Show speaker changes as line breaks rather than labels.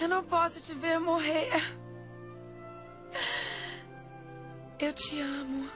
Eu não posso te ver morrer. Eu te amo.